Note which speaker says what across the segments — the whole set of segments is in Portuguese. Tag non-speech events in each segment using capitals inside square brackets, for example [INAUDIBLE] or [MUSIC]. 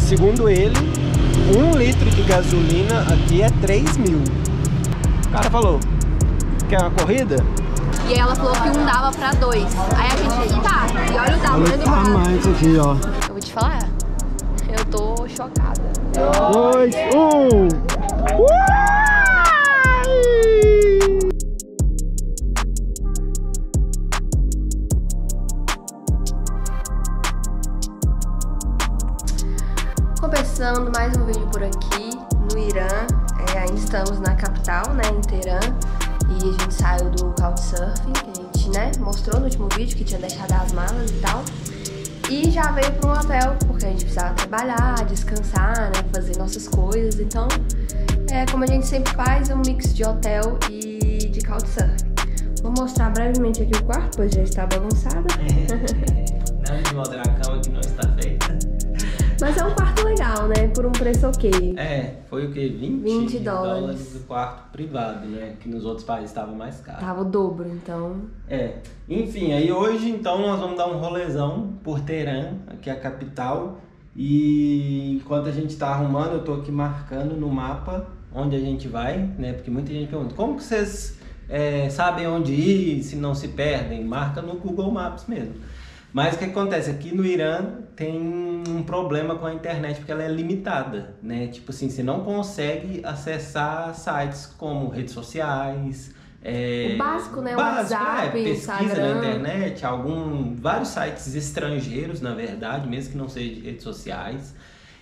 Speaker 1: Segundo ele, um litro de gasolina aqui é 3 mil. O cara falou, quer uma corrida?
Speaker 2: E aí ela falou que um dava pra dois. Aí a gente, tá, e olha o tamanho do carro.
Speaker 1: aqui, ó.
Speaker 2: Eu vou te falar, eu tô chocada.
Speaker 1: Dois, um.
Speaker 2: Começando mais um vídeo por aqui no Irã. É, ainda estamos na capital, né, em Teherã. E a gente saiu do Couchsurfing, que a gente, né, mostrou no último vídeo que tinha deixado as malas e tal. E já veio para um hotel, porque a gente precisava trabalhar, descansar, né, fazer nossas coisas. Então, é como a gente sempre faz, um mix de hotel e de Couchsurfing. Vou mostrar brevemente aqui o quarto, pois já está bagunçado.
Speaker 3: Nada de mostrar a cama que.
Speaker 2: Mas é um quarto legal, né, por um preço ok.
Speaker 3: É, foi o que? 20,
Speaker 2: 20 dólares.
Speaker 3: do quarto privado, né? Que nos outros países estava mais caro.
Speaker 2: Tava o dobro, então.
Speaker 3: É. Enfim, aí hoje então nós vamos dar um rolezão por Teherã, aqui é a capital. E enquanto a gente tá arrumando, eu tô aqui marcando no mapa onde a gente vai, né? Porque muita gente pergunta, como que vocês é, sabem onde ir, se não se perdem? Marca no Google Maps mesmo. Mas o que acontece? Aqui no Irã tem um problema com a internet porque ela é limitada, né? Tipo assim, você não consegue acessar sites como redes sociais. É,
Speaker 2: O básico, né? O
Speaker 3: básico,
Speaker 2: WhatsApp,
Speaker 3: é, pesquisa
Speaker 2: Instagram.
Speaker 3: na internet, algum, vários sites estrangeiros, na verdade, mesmo que não sejam de redes sociais.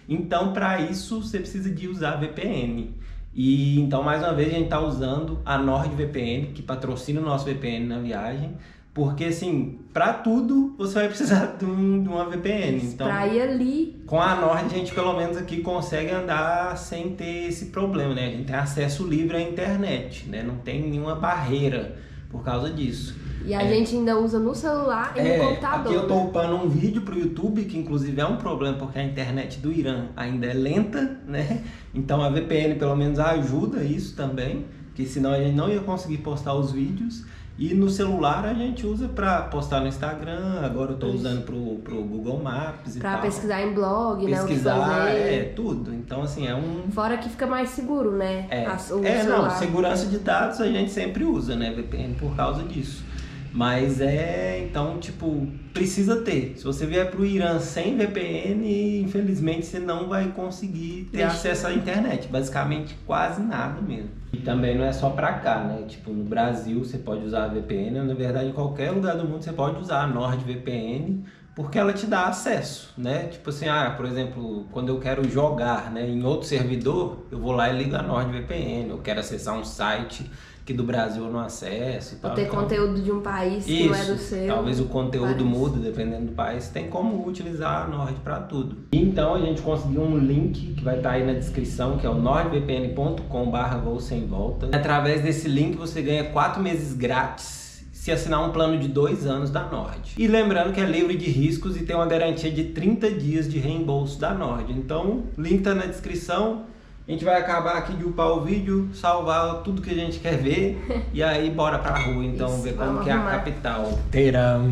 Speaker 3: Então, para isso, você precisa de usar VPN. E então, mais uma vez, a gente está usando a NordVPN, que patrocina o nosso VPN na viagem. Porque, assim, para tudo você vai precisar [LAUGHS] de, um- de uma VPN. Então,
Speaker 2: Pra ir ali.
Speaker 3: com a Nord, a gente pelo menos aqui consegue andar sem ter esse problema, né? A gente tem acesso livre à internet, né? Não tem nenhuma barreira por causa disso.
Speaker 2: E a
Speaker 3: É.
Speaker 2: gente ainda usa no celular e
Speaker 3: É,
Speaker 2: no computador.
Speaker 3: aqui eu tô upando um vídeo pro YouTube, que inclusive é um problema porque a internet do Irã ainda é lenta, né? Então a VPN pelo menos ajuda isso também, que senão a gente não ia conseguir postar os vídeos. E no celular a gente usa para postar no Instagram, agora eu tô
Speaker 2: Isso.
Speaker 3: usando pro, pro Google Maps e
Speaker 2: Pra
Speaker 3: tal.
Speaker 2: pesquisar em blog, né? O que
Speaker 3: Pesquisar, é, tudo. Então assim, é um
Speaker 2: Fora que fica mais seguro, né?
Speaker 3: é, é não, segurança de dados a gente sempre usa, né, VPN por causa disso. Mas é, então, tipo, precisa ter. Se você vier pro Irã sem VPN, infelizmente você não vai conseguir ter acesso à internet. Basicamente, quase nada mesmo. E também não é só pra cá, né? Tipo, no Brasil você pode usar a VPN, na verdade, em qualquer lugar do mundo você pode usar a NordVPN, porque ela te dá acesso, né? Tipo assim, ah, por exemplo, quando eu quero jogar, né, em outro servidor, eu vou lá e ligo a NordVPN. Eu quero acessar um site que do Brasil eu não acesso e
Speaker 2: Ou
Speaker 3: tal.
Speaker 2: ter
Speaker 3: Então,
Speaker 2: conteúdo de um país que não é do
Speaker 3: isso,
Speaker 2: seu.
Speaker 3: talvez o conteúdo mude dependendo do país. Tem como utilizar a Nord para tudo. Então a gente conseguiu um link que vai estar aí na descrição, que é o nordvpn.com/barra voo sem volta. Através desse link você ganha quatro meses grátis se assinar um plano de dois anos da Nord. E lembrando que é livre de riscos e tem uma garantia de 30 dias de reembolso da Nord. Então, link tá na descrição. A gente vai acabar aqui de upar o vídeo, salvar tudo que a gente quer ver [LAUGHS] e aí bora pra rua então
Speaker 2: Isso,
Speaker 3: ver como que é a
Speaker 2: arrumar.
Speaker 3: capital. Teherã.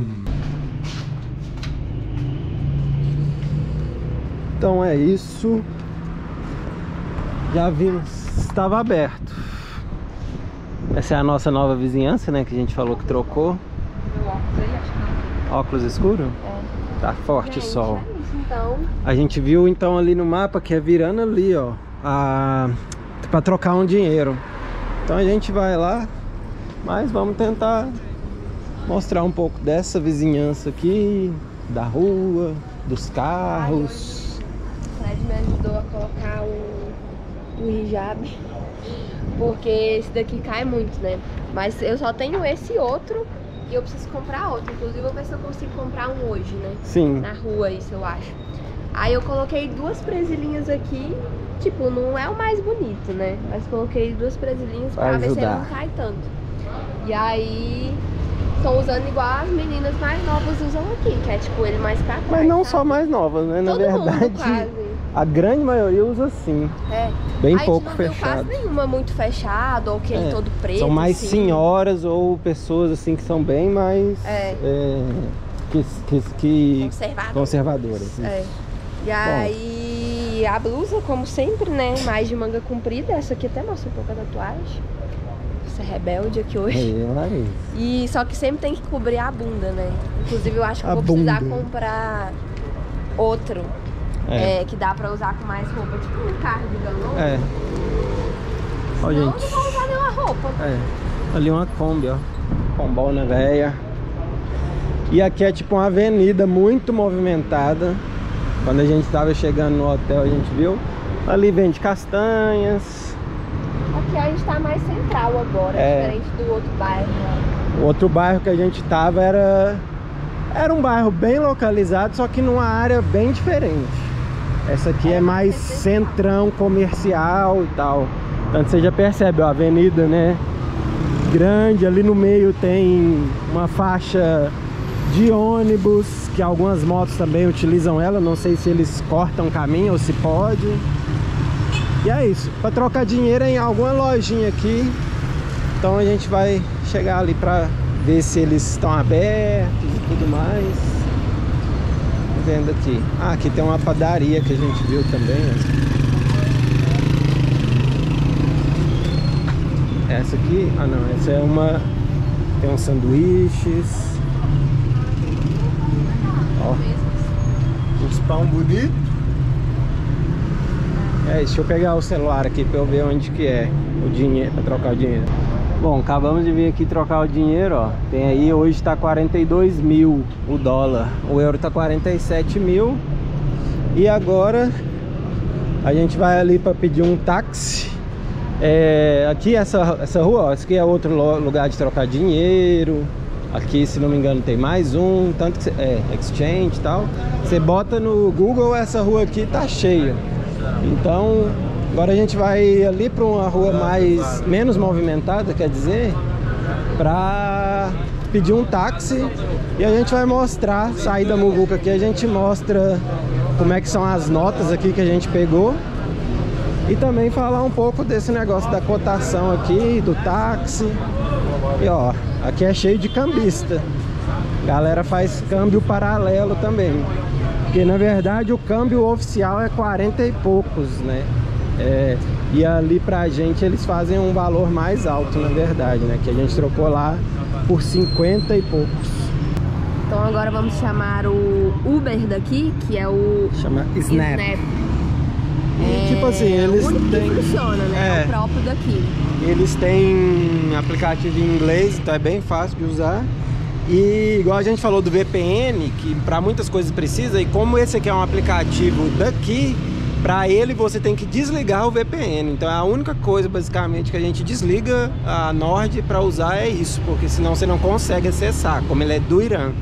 Speaker 1: Então é isso. Já vimos, estava aberto. Essa é a nossa nova vizinhança, né? Que a gente falou que trocou.
Speaker 2: Óculos aí, acho que não.
Speaker 1: Óculos escuro?
Speaker 2: É.
Speaker 1: Tá forte o sol.
Speaker 2: é isso, então.
Speaker 1: A gente viu então ali no mapa que é virando ali, ó, para trocar um dinheiro. Então a gente vai lá, mas vamos tentar mostrar um pouco dessa vizinhança aqui, da rua, dos carros.
Speaker 2: O Fred me ajudou a colocar o, o hijab. Porque esse daqui cai muito, né? Mas eu só tenho esse outro e eu preciso comprar outro. Inclusive, eu vou ver se eu consigo comprar um hoje, né?
Speaker 1: Sim.
Speaker 2: Na rua, isso eu acho. Aí eu coloquei duas presilhinhas aqui. Tipo, não é o mais bonito, né? Mas coloquei duas presilhinhas pra ver se ele não cai tanto. E aí, estão usando igual as meninas mais novas usam aqui, que é tipo ele mais pra trás.
Speaker 1: Mas não
Speaker 2: sabe?
Speaker 1: só mais novas, né? Na
Speaker 2: Todo
Speaker 1: verdade, a grande maioria usa assim,
Speaker 2: É.
Speaker 1: bem
Speaker 2: Aí
Speaker 1: pouco fechado.
Speaker 2: nenhuma muito fechado, ou aquele
Speaker 1: É,
Speaker 2: todo preto.
Speaker 1: São mais
Speaker 2: assim.
Speaker 1: senhoras ou pessoas assim que são bem mais
Speaker 2: É.
Speaker 1: é, que, que, que
Speaker 2: Conservador.
Speaker 1: conservadoras.
Speaker 2: É. E aí a blusa, como sempre, né? Mais de manga comprida. Essa aqui até mostra um pouco a tatuagem. Você é rebelde aqui hoje.
Speaker 3: Larissa.
Speaker 2: E só que sempre tem que cobrir a bunda, né? Inclusive eu acho que
Speaker 3: A
Speaker 2: vou precisar
Speaker 3: bunda.
Speaker 2: comprar outro.
Speaker 3: É.
Speaker 2: é, que dá pra usar com mais roupa. Tipo um cardigan novo.
Speaker 3: É. Ó,
Speaker 2: Não,
Speaker 3: gente.
Speaker 2: não vou usar nenhuma roupa.
Speaker 3: É. Ali uma Kombi, ó. Combona velha. E aqui é tipo uma avenida muito movimentada. Quando a gente tava chegando no hotel, a gente viu. Ali vende castanhas.
Speaker 2: Aqui a gente tá mais central agora,
Speaker 3: É.
Speaker 2: diferente do outro bairro.
Speaker 3: O outro bairro que a gente tava era era um bairro bem localizado, só que numa área bem diferente. Essa aqui é mais centrão comercial e tal. Então você já percebe, ó, a avenida, né? Grande, ali no meio tem uma faixa de ônibus, que algumas motos também utilizam ela, não sei se eles cortam caminho ou se pode. E é isso, para trocar dinheiro em alguma lojinha aqui, então a gente vai chegar ali pra ver se eles estão abertos e tudo mais. Vendo aqui. Ah, aqui tem uma padaria que a gente viu também. ó. Essa aqui, ah não, essa é uma. Tem uns sanduíches. Ó. Uns pão bonito. É isso, deixa eu pegar o celular aqui pra eu ver onde que é o dinheiro, pra trocar o dinheiro. Bom, acabamos de vir aqui trocar o dinheiro, ó. Tem aí, hoje tá 42 mil o dólar. O euro tá 47 mil. E agora a gente vai ali pra pedir um táxi. É, aqui essa, essa rua, ó, esse aqui é outro lugar de trocar dinheiro. Aqui, se não me engano, tem mais um, tanto que cê- é exchange e tal. Você bota no Google essa rua aqui tá cheia. Então, agora a gente vai ali para uma rua mais menos movimentada, quer dizer, para pedir um táxi e a gente vai mostrar, sair da Muvuca aqui, a gente mostra como é que são as notas aqui que a gente pegou e também falar um pouco desse negócio da cotação aqui, do táxi. E ó, aqui é cheio de cambista. Galera faz câmbio paralelo também. Porque na verdade o câmbio oficial é 40 e poucos, né? É, e ali pra gente eles fazem um valor mais alto, na verdade, né? Que a gente trocou lá por 50 e poucos.
Speaker 2: Então agora vamos chamar o Uber daqui, que é o
Speaker 3: Chama Snap. E, tipo assim,
Speaker 2: É
Speaker 3: eles
Speaker 2: o único
Speaker 3: têm-
Speaker 2: que funciona, né? É.
Speaker 3: É.
Speaker 2: o próprio daqui.
Speaker 3: Eles têm aplicativo em inglês, então é bem fácil de usar. E igual a gente falou do VPN, que para muitas coisas precisa, e como esse aqui é um aplicativo daqui, para ele você tem que desligar o VPN. Então é a única coisa basicamente que a gente desliga a Nord para usar é isso, porque senão você não consegue acessar, como ele é do Irã.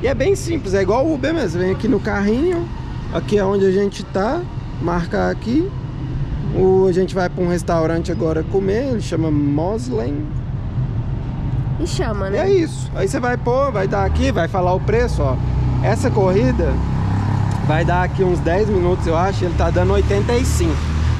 Speaker 3: E é bem simples, é igual o Uber mesmo. Vem aqui no carrinho, aqui é onde a gente tá, marcar aqui, o, a gente vai para um restaurante agora comer, ele chama Moslem.
Speaker 2: E chama,
Speaker 3: E
Speaker 2: né?
Speaker 3: é isso. Aí você vai pôr, vai dar aqui, vai falar o preço, ó. Essa corrida vai dar aqui uns 10 minutos, eu acho, ele tá dando 85.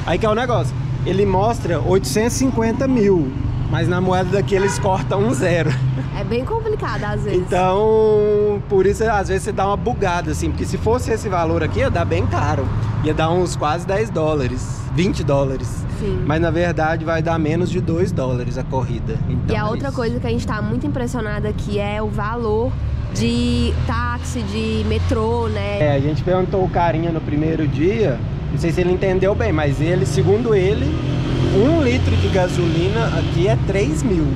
Speaker 3: Aí que é o negócio. Ele mostra 850 mil, mas na moeda daqui eles cortam um zero.
Speaker 2: É bem complicado às vezes.
Speaker 3: Então, por isso às vezes você dá uma bugada, assim, porque se fosse esse valor aqui, ia dar bem caro. Ia dar uns quase 10 dólares, 20 dólares.
Speaker 2: Sim.
Speaker 3: Mas na verdade vai dar menos de 2 dólares a corrida. Então,
Speaker 2: E a
Speaker 3: é
Speaker 2: outra
Speaker 3: isso.
Speaker 2: coisa que a gente tá muito impressionada aqui é o valor de táxi, de metrô, né?
Speaker 3: É, a gente perguntou o carinha no primeiro dia, não sei se ele entendeu bem, mas ele, segundo ele, um litro de gasolina aqui é 3 mil.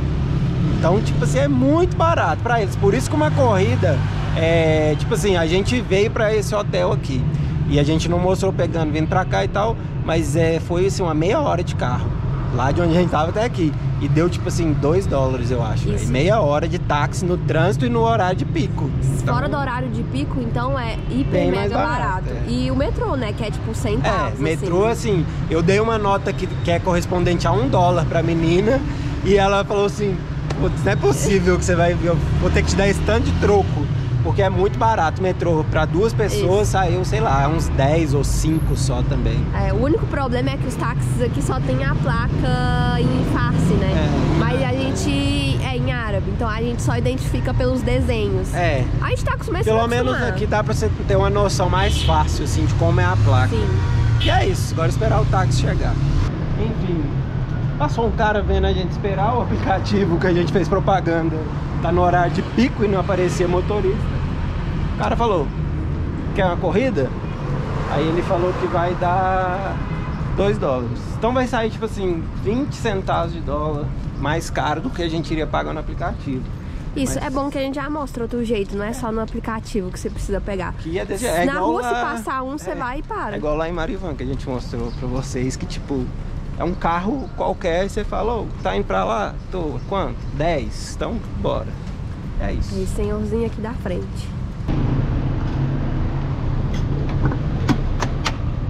Speaker 3: Então, tipo assim, é muito barato para eles. Por isso que uma corrida, é, tipo assim, a gente veio para esse hotel aqui. E a gente não mostrou pegando, vindo pra cá e tal, mas é, foi assim, uma meia hora de carro. Lá de onde a gente tava até aqui. E deu tipo assim, 2 dólares, eu acho.
Speaker 2: Isso.
Speaker 3: velho. Meia hora de táxi no trânsito e no horário de pico.
Speaker 2: Fora
Speaker 3: Então,
Speaker 2: do horário de pico, então é hiper
Speaker 3: Bem mais
Speaker 2: mega
Speaker 3: barato,
Speaker 2: barato.
Speaker 3: é.
Speaker 2: E o metrô, né? Que é tipo centavos.
Speaker 3: É, metrô,
Speaker 2: assim.
Speaker 3: assim, eu dei uma nota que, que é correspondente a um dólar pra menina e ela falou assim, "Putz, não é possível que você vai, eu vou ter que te dar esse tanto de troco, porque é muito barato. Metrô pra duas pessoas saiu, sei lá, uns 10 ou 5 só também.
Speaker 2: É, o único problema é que os táxis aqui só tem a placa em farsi, né?
Speaker 3: É.
Speaker 2: Mas a gente é em árabe, então a gente só identifica pelos desenhos.
Speaker 3: É,
Speaker 2: A gente tá acostumado
Speaker 3: pelo menos aqui dá pra você ter uma noção mais fácil, assim, de como é a placa.
Speaker 2: Sim.
Speaker 3: E é isso, agora esperar o táxi chegar. Enfim, passou um cara vendo a gente esperar o aplicativo que a gente fez propaganda. Tá no horário de pico e não aparecia motorista. O cara falou, quer uma corrida? Aí ele falou que vai dar 2 dólares. Então vai sair tipo assim, 20 centavos de dólar mais caro do que a gente iria pagar no aplicativo.
Speaker 2: Isso,
Speaker 3: Mas-
Speaker 2: é bom que a gente já mostra outro jeito, não é só no aplicativo que você precisa pegar.
Speaker 3: Que é desse, é
Speaker 2: Na rua, se
Speaker 3: lá-
Speaker 2: passar um, você
Speaker 3: é,
Speaker 2: vai e para.
Speaker 3: É igual lá em Marivan que a gente mostrou pra vocês que tipo é um carro qualquer e você fala, ô, tá indo pra lá? Tô, quanto? 10. Então, bora. É isso.
Speaker 2: Esse senhorzinho aqui da frente.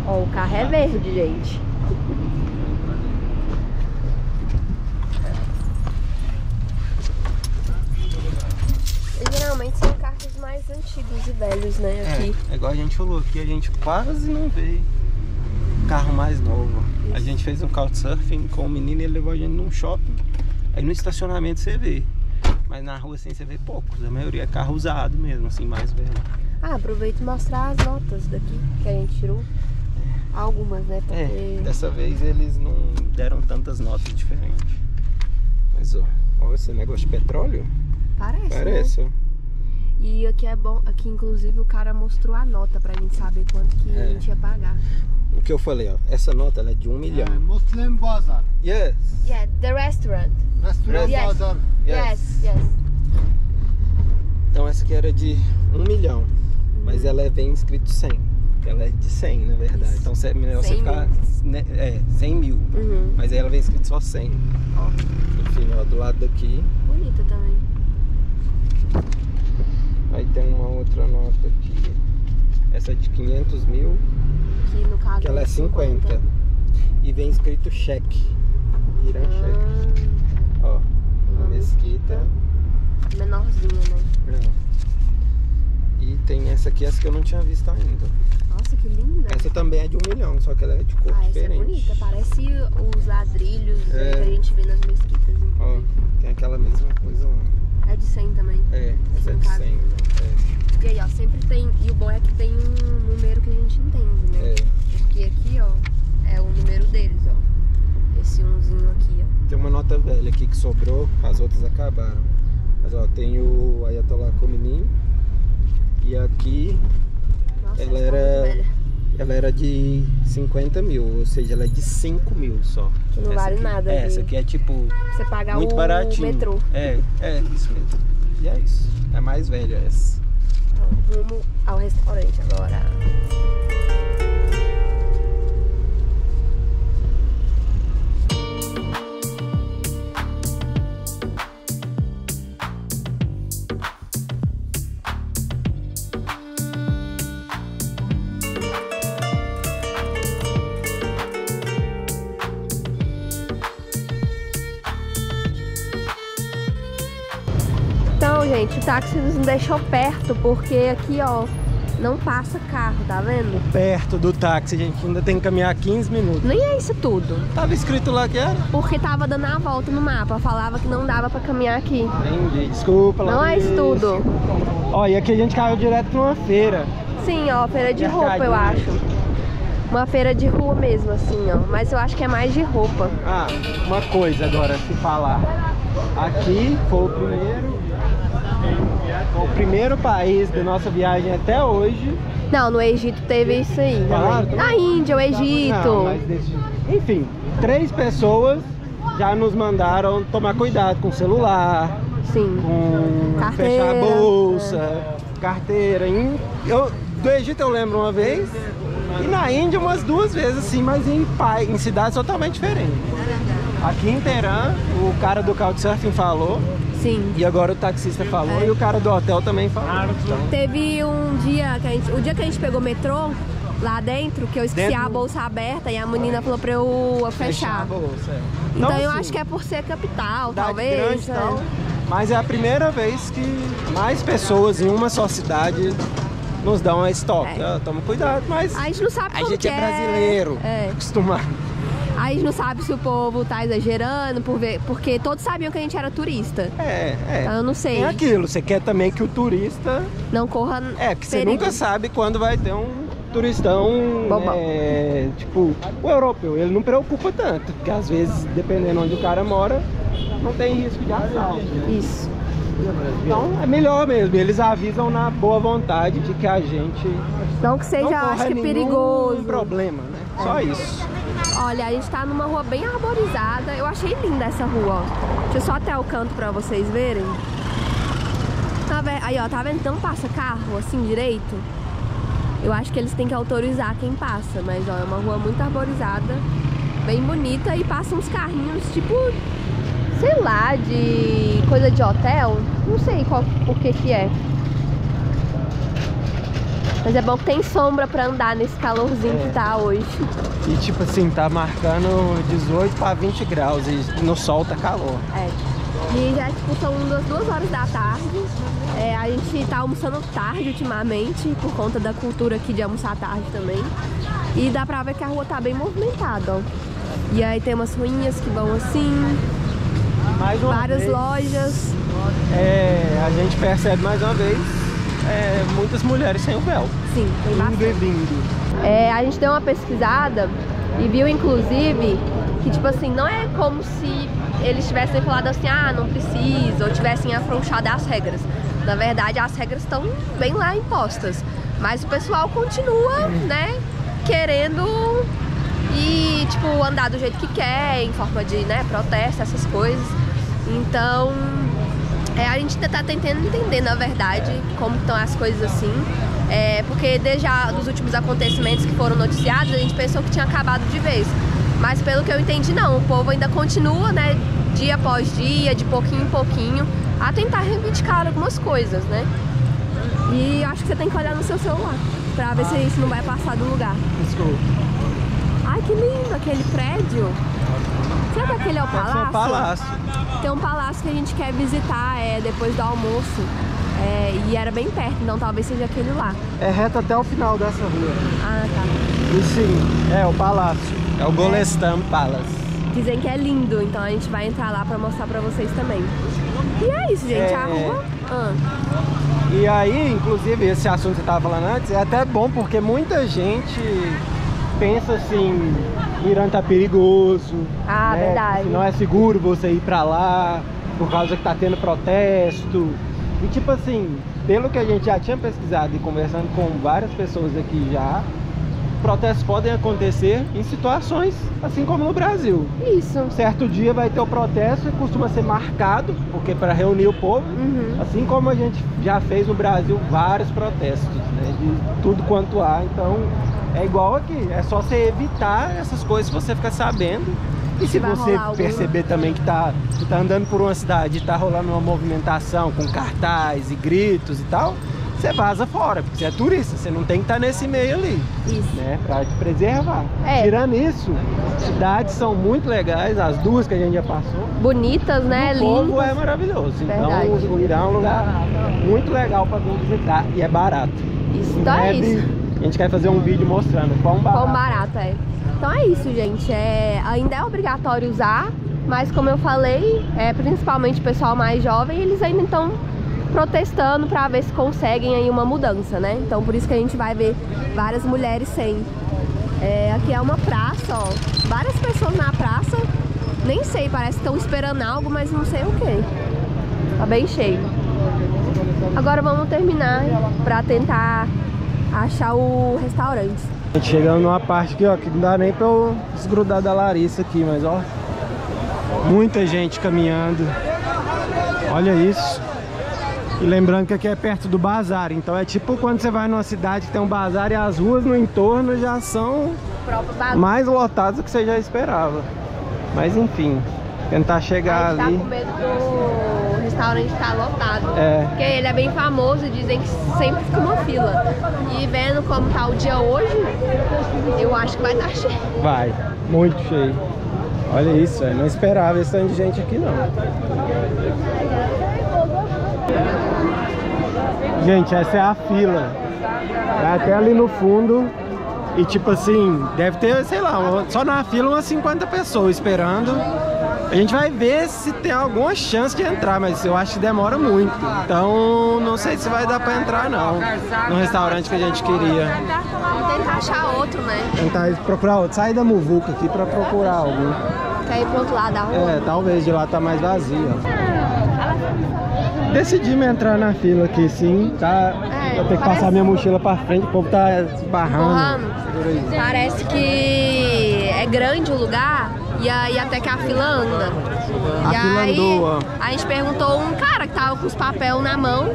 Speaker 2: Ó, o carro é verde, gente. E, Geralmente são carros mais antigos e velhos, né? Aqui.
Speaker 3: É, é igual a gente falou aqui, a gente quase não vê carro mais novo. A gente fez um couchsurfing com o menino e ele levou a gente num shopping. Aí no estacionamento você vê. Mas na rua assim você vê poucos. A maioria é carro usado mesmo, assim, mais velho.
Speaker 2: Ah, aproveita e mostrar as notas daqui que a gente tirou. Algumas, né? Porque...
Speaker 3: É, dessa vez eles não deram tantas notas diferentes. Mas ó, olha esse negócio de petróleo.
Speaker 2: Parece, né?
Speaker 3: Parece, ó.
Speaker 2: E aqui é bom, aqui inclusive o cara mostrou a nota pra gente saber quanto que
Speaker 3: É.
Speaker 2: a gente ia pagar.
Speaker 3: O que eu falei, ó. Essa nota ela é de um milhão.
Speaker 4: Uh, Muslim Bazaar,
Speaker 3: Yes.
Speaker 2: Yeah, the restaurant.
Speaker 4: restaurant
Speaker 2: Yes.
Speaker 4: bazaar.
Speaker 2: Yes, yes.
Speaker 3: Então essa aqui era de um milhão. Mas ela é, vem escrito 100. Ela é de 100, na verdade.
Speaker 2: Isso.
Speaker 3: Então é melhor você
Speaker 2: 100
Speaker 3: ficar. né, é, 100 mil.
Speaker 2: Uhum.
Speaker 3: Mas aí ela vem escrito só 100.
Speaker 2: Ó,
Speaker 3: Enfim, ó, do lado daqui.
Speaker 2: bonita também.
Speaker 3: Aí tem uma outra nota aqui. Essa é de 500 mil,
Speaker 2: Que no caso
Speaker 3: que ela é 50. E vem escrito cheque. Irã cheque.
Speaker 2: Ah,
Speaker 3: Ó,
Speaker 2: uma
Speaker 3: mesquita.
Speaker 2: menorzinha, né?
Speaker 3: Não. E tem essa aqui, essa que eu não tinha visto ainda.
Speaker 2: Nossa, que linda.
Speaker 3: Essa também é de um milhão, só que ela é de cor
Speaker 2: ah, essa é
Speaker 3: diferente.
Speaker 2: bonita. Parece os ladrilhos né,
Speaker 3: É.
Speaker 2: que a gente vê nas mesquitas.
Speaker 3: Ó, tem aquela mesma coisa lá.
Speaker 2: É de 100 também.
Speaker 3: É, essa é de
Speaker 2: caso.
Speaker 3: 100. É,
Speaker 2: E aí, ó, sempre tem. E o bom é que tem um número que a gente entende, né?
Speaker 3: é.
Speaker 2: Porque aqui, ó, é o número deles, ó. Esse umzinho aqui, ó.
Speaker 3: Tem uma nota velha aqui que sobrou, as outras acabaram. Mas ó, tem o Ayatollah Khomeini. E aqui
Speaker 2: Nossa,
Speaker 3: Ela era-
Speaker 2: velha.
Speaker 3: ela era de 50 mil, ou seja, ela é de 5 mil só.
Speaker 2: Que não
Speaker 3: Essa
Speaker 2: vale
Speaker 3: aqui-
Speaker 2: nada.
Speaker 3: É, essa aqui é tipo
Speaker 2: Você pagar
Speaker 3: muito
Speaker 2: o
Speaker 3: baratinho.
Speaker 2: metrô.
Speaker 3: É, é, isso mesmo. E é isso. É mais velha essa.
Speaker 2: Então, rumo ao restaurante agora. Táxi nos deixou perto, porque aqui, ó, não passa carro, tá vendo?
Speaker 3: Perto do táxi, gente ainda tem que caminhar 15 minutos.
Speaker 2: Nem é isso tudo.
Speaker 3: Tava escrito lá que era?
Speaker 2: Porque tava dando a volta no mapa, falava que não dava pra caminhar aqui.
Speaker 3: Entendi, desculpa.
Speaker 2: Não é isso tudo.
Speaker 3: Ó, e aqui a gente caiu direto numa feira.
Speaker 2: Sim, ó, feira de roupa, eu
Speaker 3: Mercadinho.
Speaker 2: acho. Uma feira de rua mesmo, assim, ó. Mas eu acho que é mais de roupa.
Speaker 3: Ah, uma coisa agora se falar. Aqui foi o primeiro. Foi o primeiro país da nossa viagem até hoje.
Speaker 2: Não, no Egito teve isso aí. Também.
Speaker 3: também?
Speaker 2: Na Índia, o Egito.
Speaker 3: Não, mas desse- Enfim, três pessoas já nos mandaram tomar cuidado com o celular,
Speaker 2: Sim.
Speaker 3: com
Speaker 2: Carteira.
Speaker 3: fechar a bolsa, carteira. Eu, do Egito eu lembro uma vez. E na Índia umas duas vezes assim, mas em, em cidades totalmente diferentes. Aqui em Teherã, o cara do Couchsurfing falou,
Speaker 2: Sim.
Speaker 3: e agora o taxista falou, e o cara do hotel também falou. Então,
Speaker 2: Teve um dia que a gente. O dia que a gente pegou o metrô lá dentro, que eu esqueci
Speaker 3: Dentro-
Speaker 2: a bolsa aberta e a menina falou pra eu
Speaker 3: fechar a
Speaker 2: fechar.
Speaker 3: bolsa. é.
Speaker 2: Então, eu
Speaker 3: assim,
Speaker 2: acho que é por ser capital, talvez.
Speaker 3: grande
Speaker 2: né?
Speaker 3: tal. Mas é a primeira vez que mais pessoas em uma só cidade nos dão esse toque.
Speaker 2: É.
Speaker 3: Ó, Toma cuidado, mas
Speaker 2: A gente não sabe
Speaker 3: a gente
Speaker 2: que
Speaker 3: é brasileiro,
Speaker 2: É.
Speaker 3: acostumado.
Speaker 2: Gente não sabe se o povo tá exagerando, por ver, porque todos sabiam que a gente era turista.
Speaker 3: É, é.
Speaker 2: Então, eu não sei.
Speaker 3: Tem aquilo, você quer também que o turista.
Speaker 2: Não corra
Speaker 3: É, porque você nunca sabe quando vai ter um turistão, é, tipo, o europeu, ele não preocupa tanto, porque às vezes, dependendo onde o cara mora, não tem risco de assalto. né?
Speaker 2: Isso.
Speaker 3: Então é melhor mesmo, eles avisam na boa vontade de que a gente
Speaker 2: Não que seja,
Speaker 3: não
Speaker 2: acho que perigoso.
Speaker 3: problema, né? Só isso.
Speaker 2: Olha, a gente tá numa rua bem arborizada. Eu achei linda essa rua, ó. Deixa eu só até o canto pra vocês verem. Tá Aí, ó, tá vendo? Não passa carro assim direito. Eu acho que eles têm que autorizar quem passa, mas ó, é uma rua muito arborizada, bem bonita e passa uns carrinhos tipo, sei lá, de coisa de hotel. Não sei qual, por que que é. Mas é bom que tem sombra pra andar nesse calorzinho
Speaker 3: É.
Speaker 2: que tá hoje.
Speaker 3: E tipo assim, tá marcando 18 para 20 graus e no sol tá calor.
Speaker 2: É. E já tipo, são das duas horas da tarde. É, a gente tá almoçando tarde ultimamente, por conta da cultura aqui de almoçar tarde também. E dá pra ver que a rua tá bem movimentada, ó. E aí tem umas ruinhas que vão assim, várias
Speaker 3: vez,
Speaker 2: lojas.
Speaker 3: É, a gente percebe mais uma vez é, muitas mulheres sem o véu.
Speaker 2: Sim, tem
Speaker 3: Indo
Speaker 2: bastante.
Speaker 3: e vindo.
Speaker 2: É, a gente deu uma pesquisada e viu, inclusive, que, tipo assim, não é como se eles tivessem falado assim, ah, não precisa, ou tivessem afrouxado as regras. Na verdade, as regras estão bem lá impostas. Mas o pessoal continua, né, querendo e, tipo, andar do jeito que quer, em forma de, né, protesto, essas coisas. Então, é, a gente tá tentando entender, na verdade, como estão as coisas assim. É, porque desde a, dos últimos acontecimentos que foram noticiados, a gente pensou que tinha acabado de vez. Mas pelo que eu entendi, não. O povo ainda continua, né, dia após dia, de pouquinho em pouquinho, a tentar reivindicar algumas coisas, né? E acho que você tem que olhar no seu celular pra ver se isso não vai passar do lugar.
Speaker 3: Desculpa.
Speaker 2: Ai, que lindo aquele prédio. Que [LAUGHS] aquele é o palácio?
Speaker 3: um palácio.
Speaker 2: Tem um palácio que a gente quer visitar é, depois do almoço. É, e era bem perto, então talvez seja aquele lá.
Speaker 3: É reto até o final dessa rua.
Speaker 2: Ah, tá.
Speaker 3: E sim, é o palácio. É o Golestan Palace.
Speaker 2: Dizem que é lindo, então a gente vai entrar lá pra mostrar pra vocês também. E é isso, gente.
Speaker 3: É.
Speaker 2: A rua. Ah,
Speaker 3: E aí, inclusive, esse assunto que você estava falando antes, é até bom porque muita gente pensa assim, Irã tá perigoso.
Speaker 2: Ah,
Speaker 3: né,
Speaker 2: verdade.
Speaker 3: que Não é seguro você ir pra lá por causa que tá tendo protesto. E tipo assim, pelo que a gente já tinha pesquisado e conversando com várias pessoas aqui já, protestos podem acontecer em situações assim como no Brasil.
Speaker 2: isso.
Speaker 3: Um certo dia vai ter o protesto e costuma ser marcado, porque para reunir o povo,
Speaker 2: Uhum.
Speaker 3: assim como a gente já fez no Brasil vários protestos, né, de tudo quanto há. Então é igual aqui, é só você evitar essas coisas, você fica sabendo. E se você
Speaker 2: rolar algum-
Speaker 3: perceber também que tá, que tá andando por uma cidade e tá rolando uma movimentação com cartaz e gritos e tal, você vaza fora, porque você é turista, você não tem que estar nesse meio ali
Speaker 2: Isso.
Speaker 3: né, pra te preservar.
Speaker 2: É.
Speaker 3: Tirando isso, cidades são muito legais, as duas que a gente já passou.
Speaker 2: Bonitas, né?
Speaker 3: o povo
Speaker 2: Lindas.
Speaker 3: é maravilhoso.
Speaker 2: Verdade.
Speaker 3: Então, o Irã é um lugar muito legal para vir visitar e é barato.
Speaker 2: Isso, então é isso.
Speaker 3: A gente quer fazer um vídeo mostrando quão barato.
Speaker 2: Quão barato é. Então é isso, gente. É, ainda é obrigatório usar, mas como eu falei, é, principalmente o pessoal mais jovem, eles ainda estão protestando para ver se conseguem aí uma mudança, né? Então por isso que a gente vai ver várias mulheres sem. É, aqui é uma praça, ó. Várias pessoas na praça. Nem sei, parece que estão esperando algo, mas não sei o que. Tá bem cheio. Agora vamos terminar para tentar achar o restaurante.
Speaker 3: Chegando numa parte aqui, ó, que não dá nem pra eu desgrudar da Larissa aqui, mas ó. Muita gente caminhando. Olha isso. E lembrando que aqui é perto do bazar, então é tipo quando você vai numa cidade que tem um bazar e as ruas no entorno já são mais lotadas do que você já esperava. Mas enfim, tentar chegar
Speaker 2: a gente
Speaker 3: ali.
Speaker 2: tá com medo do restaurante estar lotado.
Speaker 3: É.
Speaker 2: Porque ele é bem famoso e dizem que sempre fica uma fila. E vendo como tá o dia hoje, eu acho que vai estar cheio.
Speaker 3: Vai, muito cheio. Olha isso, eu não esperava esse tanto de gente aqui não. Gente, essa é a fila. É até ali no fundo. E tipo assim, deve ter, sei lá, só na fila umas 50 pessoas esperando. A gente vai ver se tem alguma chance de entrar, mas eu acho que demora muito. Então não sei se vai dar pra entrar não. No restaurante que a gente queria.
Speaker 2: Vamos tentar achar outro, né?
Speaker 3: Tentar procurar outro. Sair da muvuca aqui pra procurar algum.
Speaker 2: Quer ir pro outro lado da rua?
Speaker 3: É, talvez de lá tá mais vazio, ó. Decidimos entrar na fila aqui sim, tá?
Speaker 2: É,
Speaker 3: Vou ter que passar minha mochila pra frente, o povo tá aí.
Speaker 2: Parece que é grande o lugar e aí até que a fila anda.
Speaker 3: A
Speaker 2: e
Speaker 3: fila
Speaker 2: aí,
Speaker 3: andou,
Speaker 2: a gente perguntou um cara que tava com os papel na mão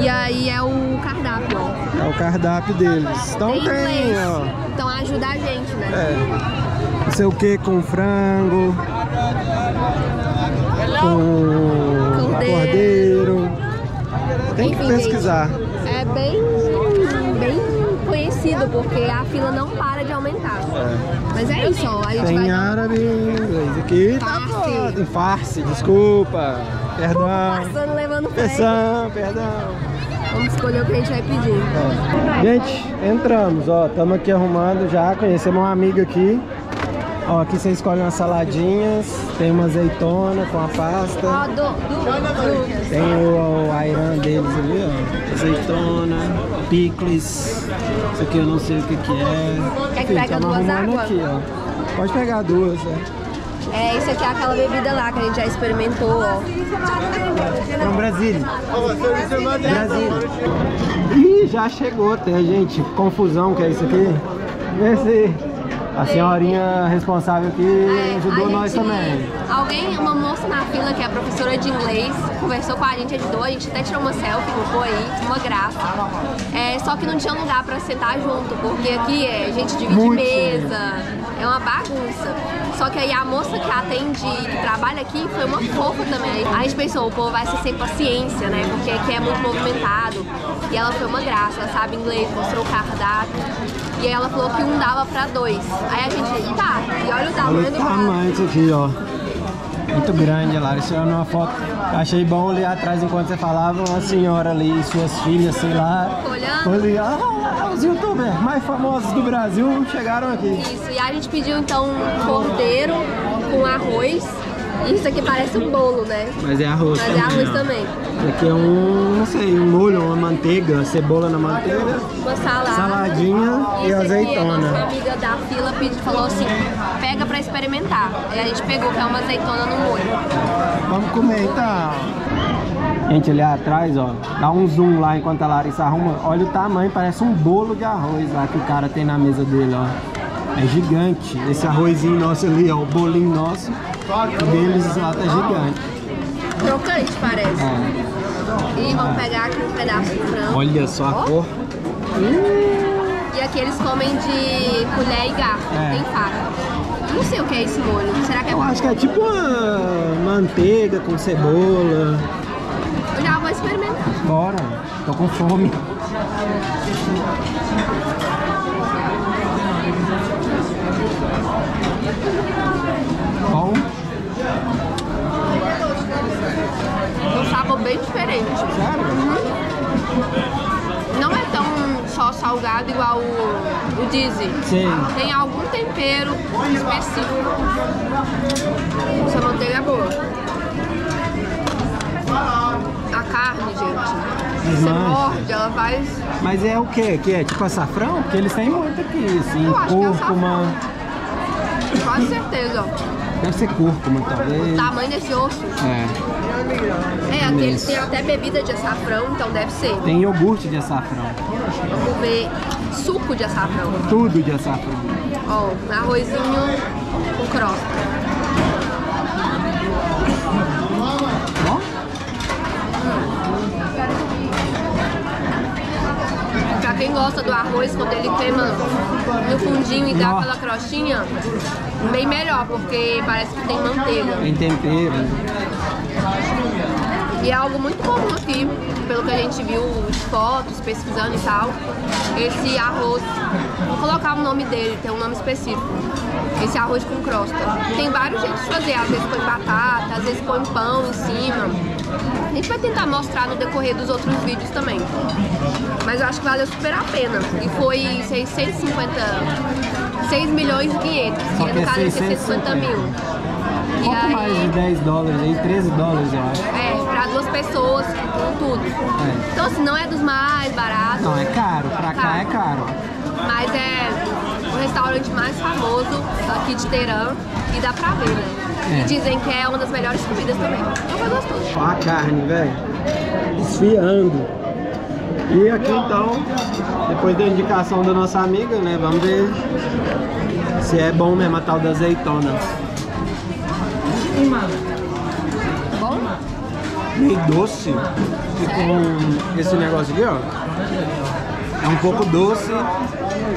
Speaker 2: e aí é o cardápio.
Speaker 3: É o cardápio deles. Então
Speaker 2: Tem
Speaker 3: tem, ó.
Speaker 2: Então ajuda a gente, né?
Speaker 3: É. Não sei o que com frango. Com
Speaker 2: cordeiro.
Speaker 3: Tem que
Speaker 2: Enfim,
Speaker 3: pesquisar.
Speaker 2: gente, é bem, bem conhecido porque a fila não para de aumentar. Mas é isso, ó. A gente
Speaker 3: Tem
Speaker 2: vai.
Speaker 3: árabe inglês. Aqui tá
Speaker 2: Farsi.
Speaker 3: foda. Em farce, desculpa. Perdão.
Speaker 2: Passando, levando.
Speaker 3: Perdão, perdão.
Speaker 2: Vamos escolher o que a gente vai pedir.
Speaker 3: É. Gente, entramos, ó. Estamos aqui arrumando já. Conhecemos uma amiga aqui. Ó, aqui você escolhe umas saladinhas. Tem uma azeitona com a pasta.
Speaker 2: Ó, do, do, do.
Speaker 3: Tem o, o deles ali, ó. Azeitona, picles. Isso aqui eu não sei o que que é.
Speaker 2: Quer que pega duas águas?
Speaker 3: aqui, ó. Pode pegar duas, ó.
Speaker 2: É, isso aqui é aquela bebida lá que a gente já experimentou, ó.
Speaker 3: From Brasília. Brasília. Ih, já chegou até, gente. Confusão que é isso aqui. Vê se a senhorinha responsável aqui
Speaker 2: É,
Speaker 3: ajudou
Speaker 2: a
Speaker 3: nós
Speaker 2: gente-
Speaker 3: também.
Speaker 2: Alguém, uma moça na fila que é professora de inglês, conversou com a gente, ajudou, a gente até tirou uma selfie, colocou aí, uma graça. É, só que não tinha lugar pra sentar junto, porque aqui é gente divide
Speaker 3: Muito
Speaker 2: mesa, é uma bagunça. Só que aí a moça que atende, que trabalha aqui, foi uma fofa também. A gente pensou, o povo vai ser sem paciência, né? Porque aqui é muito movimentado. E ela foi uma graça, ela sabe inglês, mostrou o cardápio. E aí ela falou que um dava pra dois. Aí a gente, tá, e olha o
Speaker 3: Olha
Speaker 2: tamanho
Speaker 3: o
Speaker 2: do
Speaker 3: tamanho disso aqui, ó. Muito grande, Lara. Tirando uma foto. Achei bom ali atrás, enquanto você falava, uma senhora ali e suas filhas, sei lá.
Speaker 2: Olhando.
Speaker 3: Ali, ah, os youtubers mais famosos do Brasil chegaram aqui.
Speaker 2: Isso, e a gente pediu então um cordeiro com arroz. Isso aqui parece um bolo, né?
Speaker 3: Mas é arroz
Speaker 2: Mas é
Speaker 3: também,
Speaker 2: arroz
Speaker 3: ó.
Speaker 2: também.
Speaker 3: Esse Aqui é um, não sei, um molho, uma manteiga, cebola na manteiga,
Speaker 2: Uma salada.
Speaker 3: saladinha e
Speaker 2: Isso aqui, a nossa
Speaker 3: azeitona.
Speaker 2: amiga da fila pediu, falou assim, pega pra experimentar. Aí a gente pegou, que é uma azeitona no molho.
Speaker 3: Vamos comer então. Gente, ali atrás, ó, dá um zoom lá enquanto a Larissa arruma. Olha o tamanho, parece um bolo de arroz lá que o cara tem na mesa dele, ó. É gigante. Esse arrozinho nosso ali, ó, o bolinho nosso. Deles lá tá gigante.
Speaker 2: Crocante, parece.
Speaker 3: É.
Speaker 2: E vamos pegar aqui um pedaço de frango.
Speaker 3: Olha só a
Speaker 2: Ó.
Speaker 3: cor.
Speaker 2: E aqui eles comem de colher e garfo,
Speaker 3: É.
Speaker 2: tem faca. Não sei o que é esse molho. Será que é
Speaker 3: Eu acho que é tipo uma manteiga com cebola.
Speaker 2: Eu já vou experimentar.
Speaker 3: Bora, tô com fome. Bom,
Speaker 2: Um sabor bem diferente.
Speaker 3: sério?
Speaker 2: Não é tão só salgado igual o, o Dizzy.
Speaker 3: Sim.
Speaker 2: Tem algum tempero específico. Essa manteiga é boa. A carne, gente. Você morde, ela faz.
Speaker 3: Mas é o que? Que é tipo açafrão? Porque eles têm muito aqui, assim,
Speaker 2: Eu é
Speaker 3: cúrcuma.
Speaker 2: Quase certeza, ó.
Speaker 3: Deve ser cúrcuma,
Speaker 2: O
Speaker 3: talvez.
Speaker 2: tamanho desse osso.
Speaker 3: É.
Speaker 2: É, aqui eles têm até bebida de açafrão, então deve ser.
Speaker 3: Tem iogurte de açafrão.
Speaker 2: Vamos ver suco de açafrão.
Speaker 3: Tudo de açafrão.
Speaker 2: Ó, arrozinho com crosta. Quem gosta do arroz, quando ele queima no fundinho e dá aquela crostinha, bem melhor, porque parece que tem manteiga.
Speaker 3: Tem tempero.
Speaker 2: E é algo muito comum aqui, pelo que a gente viu as fotos, pesquisando e tal. Esse arroz, vou colocar o nome dele, tem um nome específico. Esse arroz com crosta. Tem vários jeitos de fazer, às vezes põe batata, às vezes põe pão em cima. A gente vai tentar mostrar no decorrer dos outros vídeos também. Mas eu acho que valeu super a pena. E foi 650, 6 milhões e 500,
Speaker 3: Só
Speaker 2: que
Speaker 3: é
Speaker 2: no caso é
Speaker 3: 650.
Speaker 2: 650 mil. E
Speaker 3: Pouco mais de
Speaker 2: aí,
Speaker 3: 10 dólares aí, 13 dólares eu acho.
Speaker 2: é, pra duas pessoas, com tudo.
Speaker 3: É.
Speaker 2: Então, assim, não é dos mais baratos.
Speaker 3: Não, é caro. Pra cá
Speaker 2: Caro.
Speaker 3: é caro.
Speaker 2: Mas é o restaurante mais famoso aqui de Teherã e dá pra ver, né?
Speaker 3: É.
Speaker 2: E dizem que é uma das melhores comidas também. Então foi gostoso.
Speaker 3: Ó a carne, velho. Desfiando. E aqui então, depois da indicação da nossa amiga, né? Vamos ver se é bom mesmo a tal da azeitona.
Speaker 2: Bom?
Speaker 3: Meio doce. E com esse negócio aqui, ó. É um pouco doce.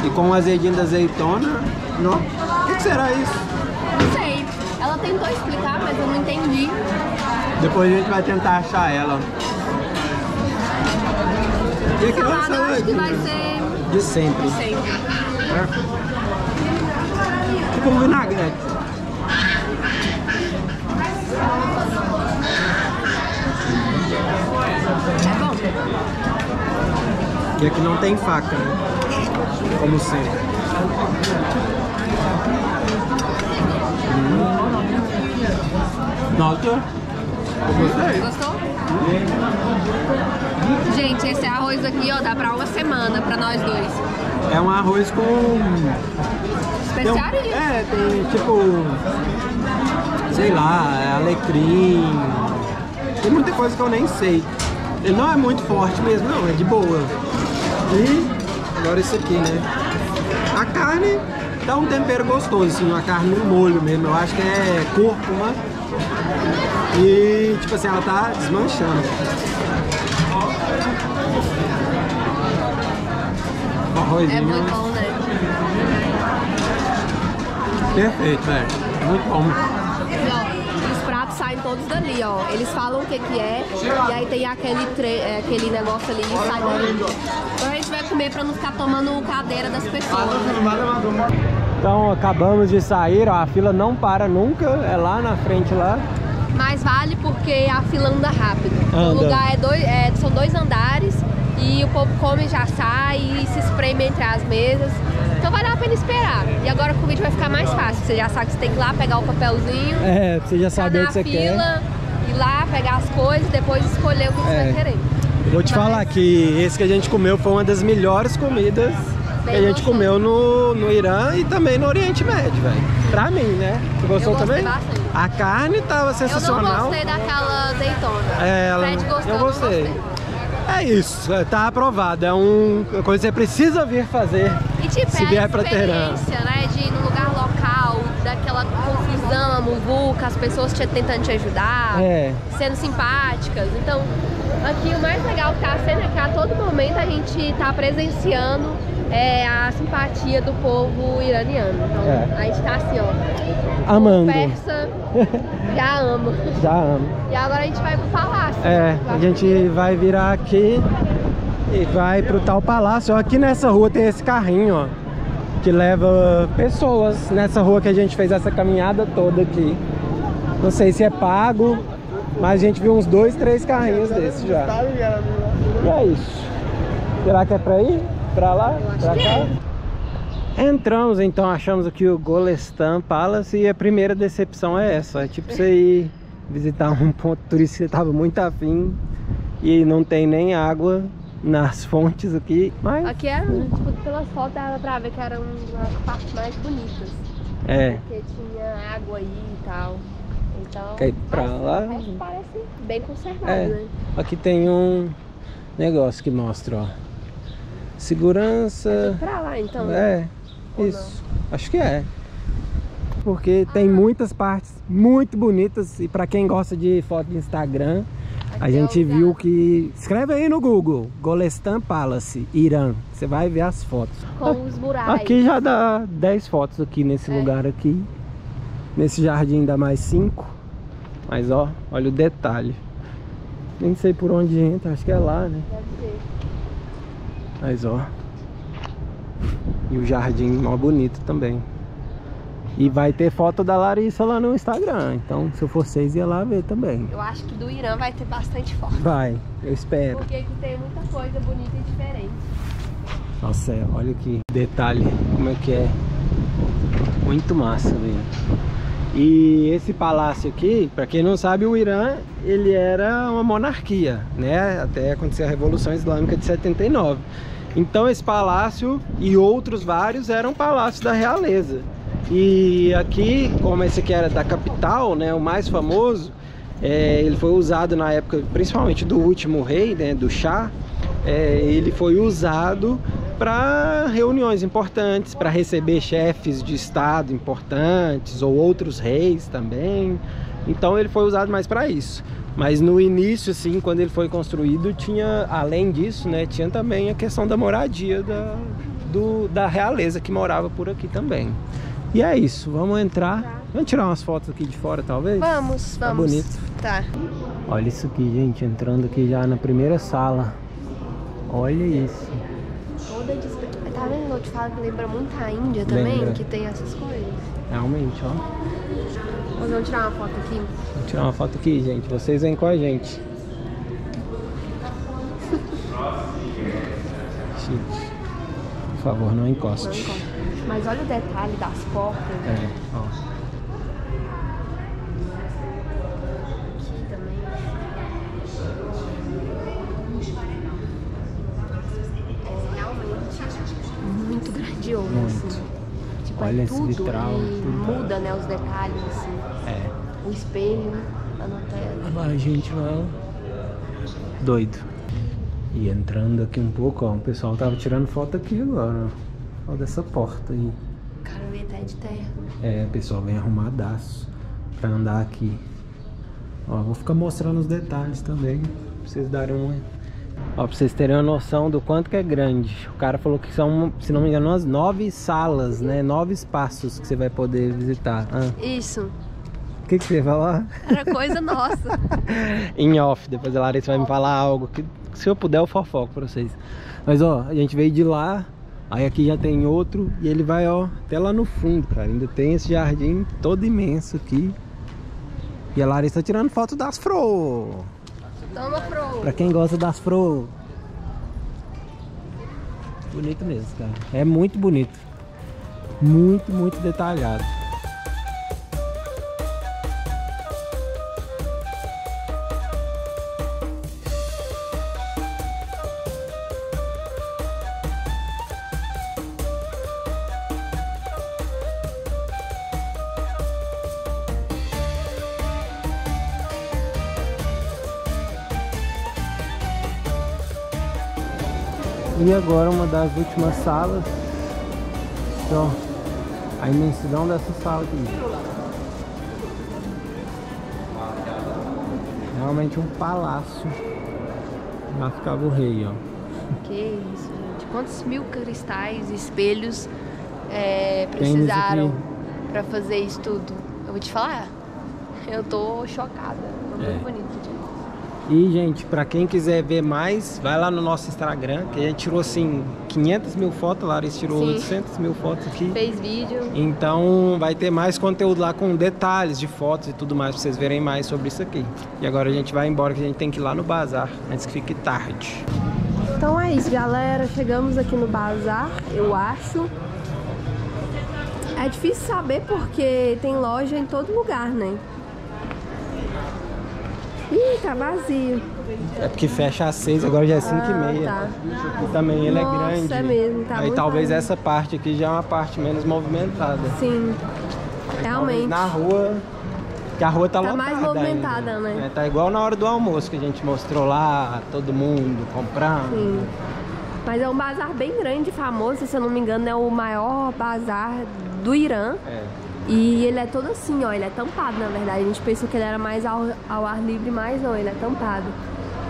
Speaker 3: E com o azedinho da azeitona. Não. O que será isso?
Speaker 2: Tentou explicar, mas eu não entendi.
Speaker 3: Depois a gente vai tentar achar ela. E aquela
Speaker 2: Salada eu acho que vai ser
Speaker 3: de sempre.
Speaker 2: sempre.
Speaker 3: É. Tipo um vinagrete.
Speaker 2: É bom.
Speaker 3: E aqui não tem faca, né? Como sempre. Nossa, gostei.
Speaker 2: Gostou? Gente, esse arroz aqui, ó, dá pra uma semana pra nós dois.
Speaker 3: É um arroz com. tem um-
Speaker 2: Especiaria.
Speaker 3: É, tem tipo. Sei lá, é alecrim. Tem muita coisa que eu nem sei. Ele não é muito forte mesmo, não, é de boa. E agora isso aqui, né? A carne dá um tempero gostoso, assim, uma carne no molho mesmo. Eu acho que é cúrcuma. E tipo assim, ela tá desmanchando.
Speaker 2: É
Speaker 3: arrozinho.
Speaker 2: muito bom, né?
Speaker 3: Perfeito, velho. Muito bom.
Speaker 2: E, ó, os pratos saem todos dali, ó. Eles falam o que que é, e aí tem aquele, tre- é, aquele negócio ali e sai dali. Então a gente vai comer pra não ficar tomando cadeira das pessoas.
Speaker 3: Então acabamos de sair, ó, a fila não para nunca, é lá na frente lá.
Speaker 2: Porque a fila anda rápido.
Speaker 3: Anda.
Speaker 2: O lugar é dois, é, são dois andares e o povo come, já sai e se espreme entre as mesas. Então vale a pena esperar. E agora o vídeo vai ficar mais fácil. Você já sabe que você tem que ir lá pegar o papelzinho,
Speaker 3: É, você já saber o que você
Speaker 2: fila, ir lá, pegar as coisas e depois escolher o que você
Speaker 3: É.
Speaker 2: vai querer.
Speaker 3: quer. Vou te
Speaker 2: Mas-
Speaker 3: falar que esse que a gente comeu foi uma das melhores comidas que a gente comeu no, no Irã e também no Oriente Médio, velho. Pra mim, né? Você gostou
Speaker 2: gostei
Speaker 3: também?
Speaker 2: bastante.
Speaker 3: A carne tava
Speaker 2: Eu não
Speaker 3: sensacional.
Speaker 2: gostei daquela azeitona.
Speaker 3: É, ela-
Speaker 2: Fred gostou,
Speaker 3: eu
Speaker 2: não
Speaker 3: gostei. É isso, é, tá aprovado. É um, uma coisa que você precisa vir fazer.
Speaker 2: E tipo,
Speaker 3: Se
Speaker 2: é
Speaker 3: vier
Speaker 2: a experiência, né? De ir num lugar local, daquela confusão, a muvuca, as pessoas te, tentando te ajudar,
Speaker 3: É.
Speaker 2: sendo simpáticas. Então, aqui o mais legal que tá sendo é que a todo momento a gente tá presenciando é, a simpatia do povo iraniano. Então,
Speaker 3: É.
Speaker 2: a gente tá assim, ó.
Speaker 3: Amando.
Speaker 2: Persa, [LAUGHS] já amo.
Speaker 3: Já amo.
Speaker 2: E agora a gente vai pro palácio.
Speaker 3: É, a gente vai virar aqui e vai pro tal palácio. Aqui nessa rua tem esse carrinho, ó, que leva pessoas nessa rua que a gente fez essa caminhada toda aqui. Não sei se é pago, mas a gente viu uns dois, três carrinhos desses já. E é isso. Será que é pra ir? Pra lá? Pra cá?
Speaker 2: é.
Speaker 3: Entramos então, achamos aqui o Golestan Palace e a primeira decepção é essa. É tipo você ir visitar um ponto turístico que você tava muito afim e não tem nem água nas fontes aqui. Mas
Speaker 2: Aqui era, tipo, pelas fotos dava pra ver que eram as partes mais bonitas.
Speaker 3: é,
Speaker 2: Porque tinha água aí e tal. Então.
Speaker 3: Ir pra lá?
Speaker 2: Parece bem conservado,
Speaker 3: É.
Speaker 2: né?
Speaker 3: aqui tem um negócio que mostra, ó. Segurança.
Speaker 2: Pra lá então.
Speaker 3: É,
Speaker 2: Ou
Speaker 3: isso. Acho que é. Porque tem muitas partes muito bonitas e pra quem gosta de foto de Instagram, a
Speaker 2: Aqui é
Speaker 3: gente
Speaker 2: o
Speaker 3: viu que escreve aí no Google, Golestan Palace, Irã. Você vai ver as fotos.
Speaker 2: Com os murais.
Speaker 3: Aqui já dá 10 fotos aqui nesse
Speaker 2: É.
Speaker 3: lugar aqui. Nesse jardim dá mais 5. Mas ó, olha o detalhe. Nem sei por onde entra, acho que é lá, né?
Speaker 2: Deve ser.
Speaker 3: Mas ó. E o jardim mó bonito também. E vai ter foto da Larissa lá no Instagram. Então, se eu for vocês, ia lá ver também.
Speaker 2: Eu acho que do Irã vai ter bastante foto.
Speaker 3: Vai, eu espero.
Speaker 2: Porque aqui tem muita coisa bonita e diferente.
Speaker 3: Nossa, é, olha que detalhe, como é que é. Muito massa, velho. E esse palácio aqui, pra quem não sabe, o Irã, ele era uma monarquia, né? Até acontecer a Revolução Islâmica de 79. Então esse palácio e outros vários eram palácios da realeza. E aqui, como esse aqui era da capital, né, o mais famoso, é, ele foi usado na época, principalmente do último rei, né, do Shah, é, ele foi usado para reuniões importantes, para receber chefes de estado importantes ou outros reis também. Então ele foi usado mais para isso. Mas no início, assim, quando ele foi construído, tinha, além disso, né, tinha também a questão da moradia da, do, da realeza que morava por aqui também. E é isso, vamos entrar. Vamos tirar umas fotos aqui de fora, talvez?
Speaker 2: Vamos,
Speaker 3: Tá
Speaker 2: vamos.
Speaker 3: bonito.
Speaker 2: Tá.
Speaker 3: Olha isso aqui, gente, entrando aqui já na primeira sala. Olha isso.
Speaker 2: Toda dispe... Tá vendo? Eu te falo que lembra muito a Índia também,
Speaker 3: Lembra.
Speaker 2: que tem essas coisas.
Speaker 3: Realmente, ó.
Speaker 2: Nós vamos tirar uma foto aqui.
Speaker 3: Vou tirar uma foto aqui, gente. Vocês vêm com a gente. Chique. Por favor, não
Speaker 2: Não
Speaker 3: encoste.
Speaker 2: Mas olha o detalhe das portas
Speaker 3: É, ó.
Speaker 2: aqui também. É realmente muito grandioso,
Speaker 3: Muito.
Speaker 2: assim. Tipo,
Speaker 3: Olha esse
Speaker 2: tudo
Speaker 3: vitral,
Speaker 2: e
Speaker 3: tudo.
Speaker 2: muda, né, os detalhes, assim.
Speaker 3: É.
Speaker 2: O espelho na Nutella.
Speaker 3: Olha lá, gente, ó. Doido. E entrando aqui um pouco, ó. O pessoal tava tirando foto aqui agora, ó. Ó dessa porta aí.
Speaker 2: O cara veio até de terra.
Speaker 3: É, o pessoal vem arrumadaço pra andar aqui. Ó, vou ficar mostrando os detalhes também, pra vocês darem uma... Ó, pra vocês terem uma noção do quanto que é grande. O cara falou que são, se não me engano, umas nove salas, né? Nove espaços que você vai poder visitar. Ah,
Speaker 2: Isso.
Speaker 3: o que, que você ia falar?
Speaker 2: Era coisa nossa. [LAUGHS]
Speaker 3: em off, depois a Larissa vai me falar algo que se eu puder eu fofoco pra vocês. Mas ó, a gente veio de lá, aí aqui já tem outro e ele vai ó, até lá no fundo, cara. Ainda tem esse jardim todo imenso aqui. E a Larissa tá tirando foto das fro.
Speaker 2: Toma.
Speaker 3: Pra quem gosta das fro. Bonito mesmo, cara. É muito bonito. Muito, muito detalhado. Agora uma das últimas salas. Ó, a imensidão dessa sala aqui. Realmente um palácio. Lá ficava o rei, ó.
Speaker 2: Que isso, gente. Quantos mil cristais, espelhos é, precisaram pra fazer isso tudo? Eu vou te falar. Eu tô chocada. Foi muito
Speaker 3: É.
Speaker 2: bonito, gente.
Speaker 3: E, gente, pra quem quiser ver mais, vai lá no nosso Instagram, que a gente tirou, assim, 500 mil fotos, a Larissa tirou
Speaker 2: Sim.
Speaker 3: 800 mil fotos aqui.
Speaker 2: Fez vídeo.
Speaker 3: Então vai ter mais conteúdo lá com detalhes de fotos e tudo mais pra vocês verem mais sobre isso aqui. E agora a gente vai embora que a gente tem que ir lá no bazar antes que fique tarde.
Speaker 2: Então é isso, galera. Chegamos aqui no bazar, eu acho. É difícil saber porque tem loja em todo lugar, né? Ih, tá vazio.
Speaker 3: É porque fecha às 6, agora já é 5 e
Speaker 2: Ah,
Speaker 3: meia.
Speaker 2: tá.
Speaker 3: E também ele
Speaker 2: Nossa,
Speaker 3: é grande.
Speaker 2: é mesmo, tá
Speaker 3: Aí talvez
Speaker 2: vazio.
Speaker 3: essa parte aqui já é uma parte menos movimentada.
Speaker 2: Sim, realmente.
Speaker 3: Na rua, que a rua tá,
Speaker 2: Tá mais movimentada,
Speaker 3: ainda.
Speaker 2: né?
Speaker 3: É, tá igual na hora do almoço que a gente mostrou lá, todo mundo comprando.
Speaker 2: Sim. Mas é um bazar bem grande, famoso, se eu não me engano, é o maior bazar do Irã.
Speaker 3: É.
Speaker 2: E ele é todo assim, ó, ele é tampado, na verdade. A gente pensou que ele era mais ao, ao ar livre, mas não, ele é tampado.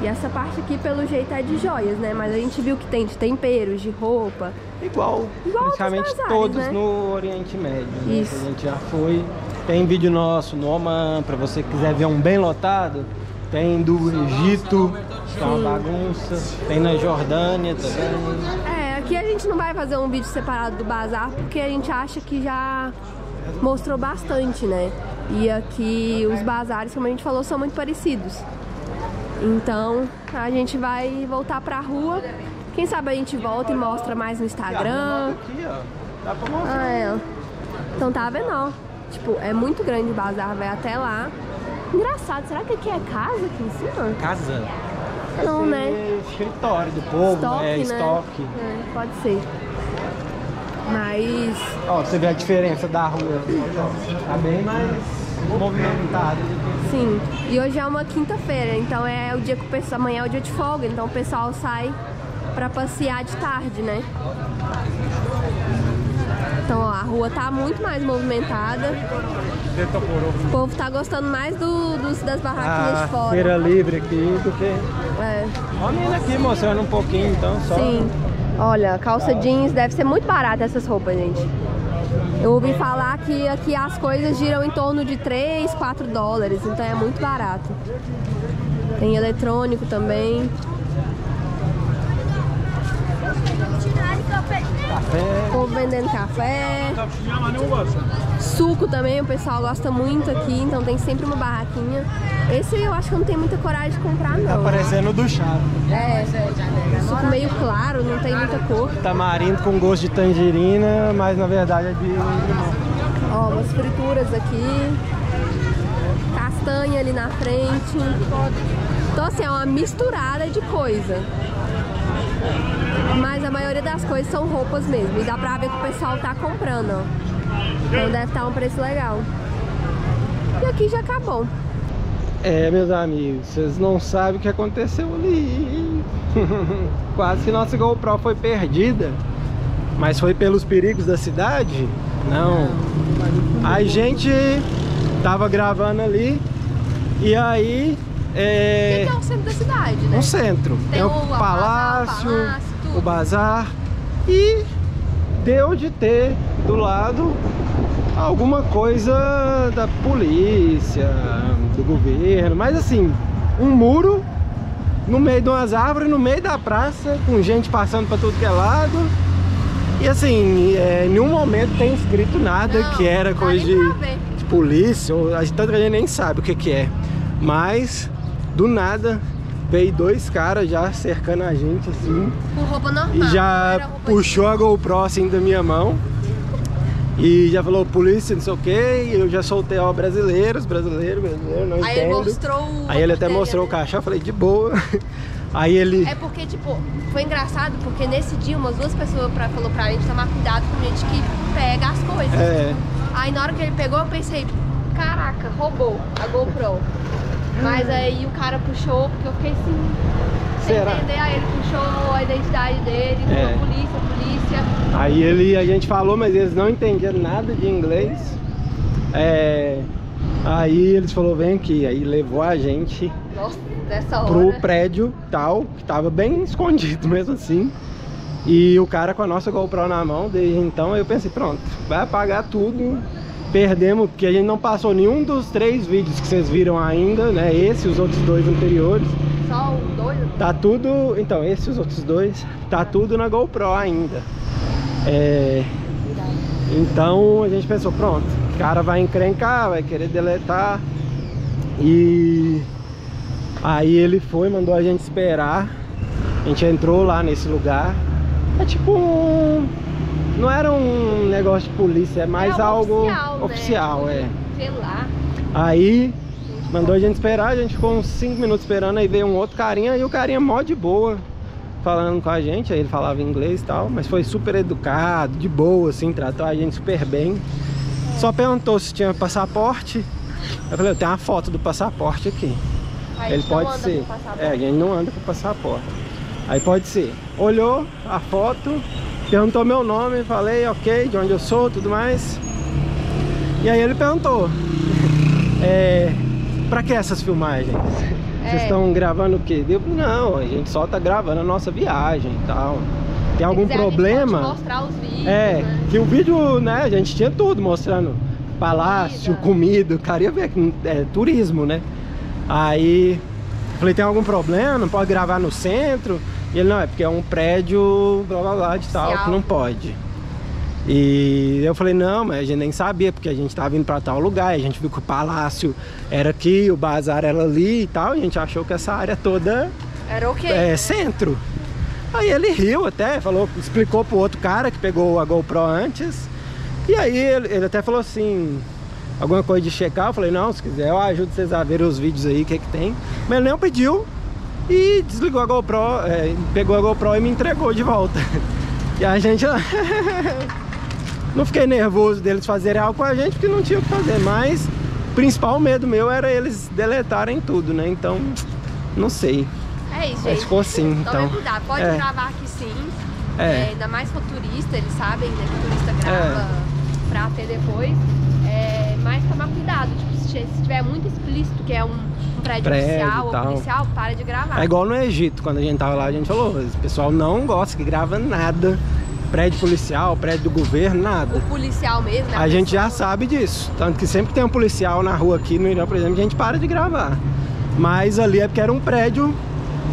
Speaker 2: E essa parte aqui, pelo jeito, é de joias, né? Mas a gente viu que tem de temperos, de roupa.
Speaker 3: Igual,
Speaker 2: Igual
Speaker 3: praticamente
Speaker 2: bazares,
Speaker 3: todos
Speaker 2: né?
Speaker 3: no Oriente Médio. né?
Speaker 2: Isso.
Speaker 3: A gente já foi. Tem vídeo nosso no Oman, pra você que quiser ver um bem lotado. Tem do Egito, que é uma bagunça. Tem na Jordânia também.
Speaker 2: É, aqui a gente não vai fazer um vídeo separado do bazar, porque a gente acha que já mostrou bastante, né? E aqui os bazares, como a gente falou, são muito parecidos. Então a gente vai voltar pra rua. Quem sabe a gente volta e mostra mais no Instagram.
Speaker 3: Dá pra mostrar.
Speaker 2: Ah, é. Então tá vendo, ó. Tipo, é muito grande o bazar, vai até lá. Engraçado, será que aqui é casa aqui em cima?
Speaker 3: Casa.
Speaker 2: não, né?
Speaker 3: escritório do povo,
Speaker 2: Estoque,
Speaker 3: é
Speaker 2: né?
Speaker 3: estoque.
Speaker 2: É, pode ser. Mas
Speaker 3: Ó, você vê a diferença da rua. Tá bem mais movimentada do que
Speaker 2: Sim, e hoje é uma quinta-feira, então é o dia que o pessoal, amanhã é o dia de folga, então o pessoal sai pra passear de tarde, né? Então, ó, a rua tá muito mais movimentada. O povo tá gostando mais do, dos- das barraquinhas
Speaker 3: a
Speaker 2: de fora.
Speaker 3: feira livre aqui do que.
Speaker 2: É,
Speaker 3: Ó a menina aqui mostrando um pouquinho então, só.
Speaker 2: sim. Olha, calça jeans, deve ser muito barata essas roupas, gente. Eu ouvi falar que aqui as coisas giram em torno de 3, 4 dólares, então é muito barato. Tem eletrônico também.
Speaker 3: Café.
Speaker 2: O povo vendendo café. Suco também, o pessoal gosta muito aqui, então tem sempre uma barraquinha. Esse eu acho que eu não tenho muita coragem de comprar,
Speaker 3: Tá
Speaker 2: não.
Speaker 3: parecendo do chá.
Speaker 2: É, suco meio claro, não tem muita cor.
Speaker 3: Tamarindo com gosto de tangerina, mas na verdade é de limão.
Speaker 2: Ó, umas frituras aqui. Castanha ali na frente. Então, assim, é uma misturada de coisa. Mas a maioria das coisas são roupas mesmo. E dá pra ver que o pessoal tá comprando, ó. Então deve estar um preço legal. E aqui já acabou.
Speaker 3: É, meus amigos, vocês não sabem o que aconteceu ali. [LAUGHS] Quase que nossa GoPro foi perdida. Mas foi pelos perigos da cidade? Não. A gente tava gravando ali e aí é,
Speaker 2: é o centro da cidade, né?
Speaker 3: um centro.
Speaker 2: Tem
Speaker 3: o
Speaker 2: o bazar,
Speaker 3: palácio,
Speaker 2: o palácio, tudo.
Speaker 3: O bazar e deu de ter do lado alguma coisa da polícia, do governo, mas assim, um muro no meio de umas árvores, no meio da praça, com gente passando para tudo que é lado. E assim, é, em nenhum momento tem escrito nada
Speaker 2: Não,
Speaker 3: que era coisa de, de polícia, ou tanto que a gente nem sabe o que, que é. Mas, do nada, veio dois caras já cercando a gente assim.
Speaker 2: Com roupa normal.
Speaker 3: E já puxou a GoPro assim da minha mão. E já falou polícia, não sei o que. E eu já soltei, ó, brasileiros, brasileiro, brasileiro, não
Speaker 2: Aí ele
Speaker 3: entendo.
Speaker 2: mostrou o.
Speaker 3: Aí ele até mostrou o
Speaker 2: né?
Speaker 3: cachorro, eu falei, de boa. [LAUGHS] Aí ele.
Speaker 2: É porque, tipo, foi engraçado porque nesse dia umas duas pessoas pra, falou pra gente tomar cuidado com gente que pega as coisas.
Speaker 3: É.
Speaker 2: Aí na hora que ele pegou, eu pensei, caraca, roubou a GoPro. Mas aí o cara puxou, porque eu fiquei assim, sem
Speaker 3: Será?
Speaker 2: entender. Aí ele puxou a identidade dele, falou
Speaker 3: É.
Speaker 2: polícia, polícia.
Speaker 3: Aí ele, a gente falou, mas eles não entendiam nada de inglês. É, aí eles falou vem aqui, aí levou a gente
Speaker 2: Nossa,
Speaker 3: pro prédio tal, que tava bem [LAUGHS] escondido mesmo assim. E o cara com a nossa GoPro na mão, desde então eu pensei, pronto, vai apagar tudo. Perdemos, porque a gente não passou nenhum dos três vídeos que vocês viram ainda, né? Esse e os outros dois anteriores.
Speaker 2: Só o dois.
Speaker 3: Tá tudo. Então, esses e os outros dois, tá tudo na GoPro ainda. É, então a gente pensou, pronto, o cara vai encrencar, vai querer deletar. E aí ele foi, mandou a gente esperar. A gente entrou lá nesse lugar. É tipo um. Não era um negócio de polícia, é mais
Speaker 2: Era
Speaker 3: algo
Speaker 2: oficial, né?
Speaker 3: oficial, é.
Speaker 2: Sei lá.
Speaker 3: Aí mandou a gente esperar, a gente ficou uns 5 minutos esperando, aí veio um outro carinha e o carinha mó de boa falando com a gente, aí ele falava inglês e tal, mas foi super educado, de boa, assim, tratou a gente super bem. Só perguntou se tinha passaporte. Eu falei, eu tenho uma foto do passaporte aqui.
Speaker 2: Aí
Speaker 3: ele
Speaker 2: não
Speaker 3: pode
Speaker 2: anda
Speaker 3: ser.
Speaker 2: com passaporte.
Speaker 3: É, a gente não anda com passaporte. Aí pode ser. Olhou a foto, perguntou meu nome, falei, ok, de onde eu sou, tudo mais. E aí ele perguntou, [LAUGHS] é, pra que essas filmagens? Vocês
Speaker 2: É.
Speaker 3: estão gravando o quê? Eu não, a gente só tá gravando a nossa viagem e tal. Tem
Speaker 2: Se
Speaker 3: algum
Speaker 2: quiser, a gente
Speaker 3: problema?
Speaker 2: mostrar os vídeos,
Speaker 3: É,
Speaker 2: né?
Speaker 3: que o vídeo, né, a gente tinha tudo mostrando palácio,
Speaker 2: Comida.
Speaker 3: comida, o cara ia ver que é turismo, né? Aí falei, tem algum problema? Não pode gravar no centro? E ele, não, é porque é um prédio, blá blá blá de tal, que não pode. E eu falei, não, mas a gente nem sabia, porque a gente tava indo pra tal lugar, a gente viu que o palácio era aqui, o bazar era ali e tal, e a gente achou que essa área toda
Speaker 2: Era ok.
Speaker 3: é, centro. Aí ele riu até, falou, explicou pro outro cara que pegou a GoPro antes. E aí ele, ele até falou assim, alguma coisa de checar. Eu falei, não, se quiser eu ajudo vocês a ver os vídeos aí, o que que tem. Mas ele nem pediu. E desligou a GoPro, é, pegou a GoPro e me entregou de volta. [LAUGHS] E a gente... [LAUGHS] não fiquei nervoso deles fazerem algo com a gente, porque não tinha o que fazer, mas o principal medo meu era eles deletarem tudo, né? Então, não sei.
Speaker 2: É isso,
Speaker 3: Mas
Speaker 2: gente.
Speaker 3: ficou assim, então.
Speaker 2: Tome cuidado. Pode
Speaker 3: É.
Speaker 2: gravar aqui sim.
Speaker 3: É.
Speaker 2: É, ainda mais for turista, eles sabem, né? Que o turista grava pra ter depois. É, mas tomar cuidado. Tipo, se tiver muito explícito que é um prédio,
Speaker 3: Prédio
Speaker 2: oficial ou
Speaker 3: tal.
Speaker 2: policial, para de gravar.
Speaker 3: É igual no Egito, quando a gente tava lá, a gente falou, o pessoal não gosta que grava nada. Prédio policial, prédio do governo, nada.
Speaker 2: O policial mesmo, né?
Speaker 3: A gente já sabe disso. Tanto que sempre tem um policial na rua aqui no Irã, por exemplo, a gente para de gravar. Mas ali é porque era um prédio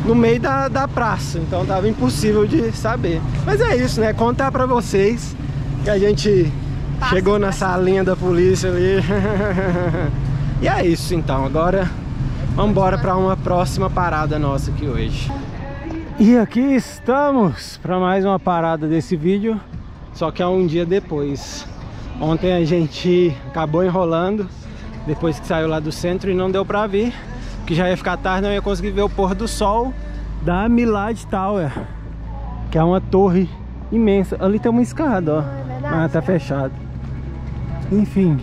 Speaker 3: no meio da, da praça, então tava impossível de saber. Mas é isso, né? Contar pra vocês que a gente
Speaker 2: Passa
Speaker 3: chegou na salinha da polícia ali. [LAUGHS] e é isso então. Agora vamos embora pra uma próxima parada nossa aqui hoje. E aqui estamos para mais uma parada desse vídeo, só que é um dia depois. Ontem a gente acabou enrolando, depois que saiu lá do centro e não deu para vir, porque já ia ficar tarde, não ia conseguir ver o pôr do sol da Milad Tower, que é uma torre imensa. Ali tem uma escada, ó,
Speaker 2: é verdade,
Speaker 3: mas tá fechado. Enfim,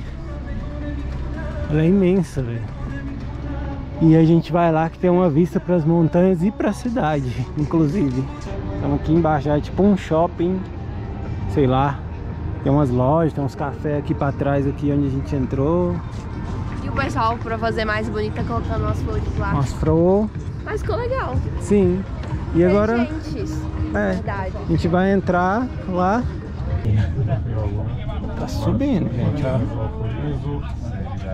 Speaker 3: ela é imensa, velho. E a gente vai lá que tem uma vista para as montanhas e para a cidade, [LAUGHS] inclusive. Estamos aqui embaixo, é tipo um shopping, sei lá. Tem umas lojas, tem uns cafés aqui para trás, aqui onde a gente entrou.
Speaker 2: E o pessoal, pra fazer mais bonito, tá colocando umas flores lá.
Speaker 3: Umas fro,
Speaker 2: Mas ficou legal.
Speaker 3: sim. E agora
Speaker 2: Gente,
Speaker 3: é,
Speaker 2: verdade.
Speaker 3: a gente vai entrar lá. Tá subindo, gente, ó.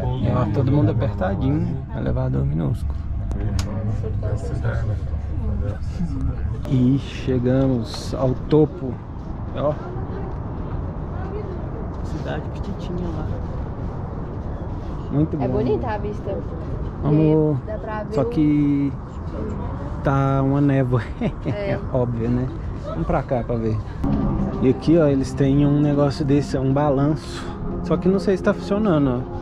Speaker 3: E, ó, todo mundo apertadinho, elevador minúsculo. E chegamos ao topo, ó. Cidade petitinha lá. Muito bom.
Speaker 2: É bonita a vista.
Speaker 3: Vamos. Só que tá uma névoa. [LAUGHS]
Speaker 2: É.
Speaker 3: É óbvio, né? Vamos pra cá pra ver. E aqui, ó, eles têm um negócio desse, um balanço. Só que não sei se tá funcionando, ó.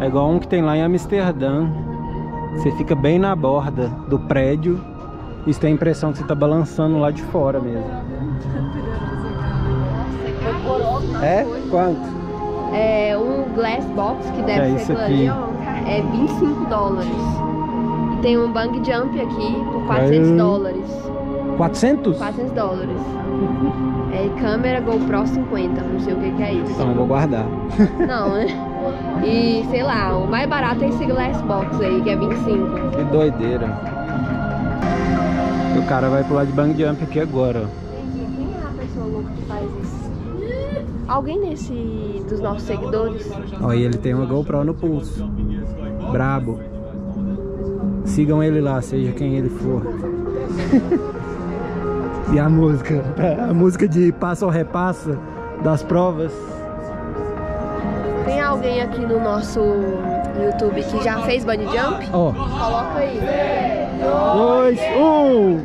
Speaker 3: É igual um que tem lá em Amsterdã. Você fica bem na borda do prédio e você tem a impressão que você tá balançando lá de fora mesmo. É? Quanto?
Speaker 2: É um glass box que deve
Speaker 3: é
Speaker 2: ser
Speaker 3: aqui?
Speaker 2: é 25 dólares. E tem um bang jump aqui por 400
Speaker 3: Aí.
Speaker 2: dólares.
Speaker 3: 400?
Speaker 2: 400 dólares. É câmera GoPro 50, não sei o que, que é isso.
Speaker 3: Então eu vou guardar.
Speaker 2: Não, né? [LAUGHS] E sei lá, o mais barato é esse glass box aí, que é 25.
Speaker 3: Que doideira. E o cara vai pular de bang jump aqui agora, ó.
Speaker 2: Quem é a pessoa louca que faz isso? Alguém desse dos nossos seguidores?
Speaker 3: Ó, e ele tem uma GoPro no pulso. Brabo. Sigam ele lá, seja quem ele for. [LAUGHS] e a música? A música de passa ou repassa das provas.
Speaker 2: Tem alguém aqui no nosso YouTube que já fez bunny jump?
Speaker 3: Ó,
Speaker 2: Coloca aí.
Speaker 3: dois, um.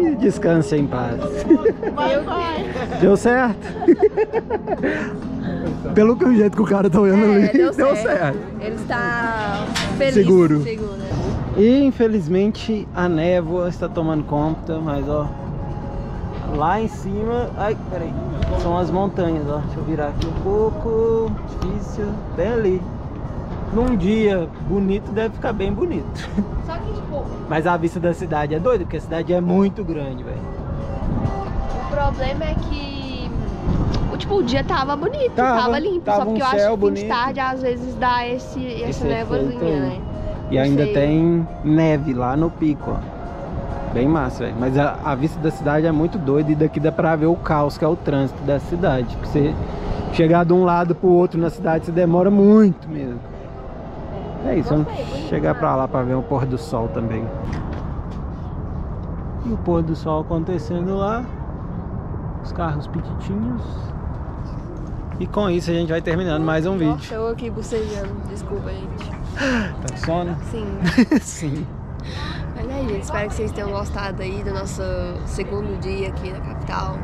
Speaker 3: Uai! Descanse em paz. Deu certo? Pelo que o jeito que o cara tá olhando ali,
Speaker 2: É, deu,
Speaker 3: deu
Speaker 2: certo.
Speaker 3: certo.
Speaker 2: Ele está feliz.
Speaker 3: Seguro.
Speaker 2: Seguro.
Speaker 3: E infelizmente a névoa está tomando conta, mas ó, lá em cima, ai, peraí, são as montanhas, ó. Deixa eu virar aqui um pouco, difícil, bem ali. Num dia bonito deve ficar bem bonito. [LAUGHS]
Speaker 2: Só que, tipo,
Speaker 3: Mas a vista da cidade é doida, porque a cidade é muito grande, velho.
Speaker 2: o problema é que. O, tipo, o dia tava bonito,
Speaker 3: Tava,
Speaker 2: tava, limpo.
Speaker 3: tava
Speaker 2: só porque
Speaker 3: um
Speaker 2: eu acho que fim de
Speaker 3: bonito.
Speaker 2: tarde às vezes dá esse, essa
Speaker 3: Esse
Speaker 2: névoazinha,
Speaker 3: aí.
Speaker 2: né?
Speaker 3: E
Speaker 2: Não
Speaker 3: ainda
Speaker 2: sei.
Speaker 3: tem neve lá no pico, ó. Bem massa, velho. Mas a, a vista da cidade é muito doida e daqui dá pra ver o caos que é o trânsito da cidade. Porque você chegar de um lado pro outro na cidade, você demora muito mesmo. É isso, vamos chegar pra lá pra ver o pôr do sol também. E o pôr do sol acontecendo lá. Os carros petitinhos. E com isso a gente vai terminando mais um vídeo.
Speaker 2: Nossa, eu aqui bocejando. Desculpa, gente. [LAUGHS]
Speaker 3: Tá com sono?
Speaker 2: Sim. [LAUGHS]
Speaker 3: Sim.
Speaker 2: É, gente, espero que vocês tenham gostado aí do nosso segundo dia aqui na capital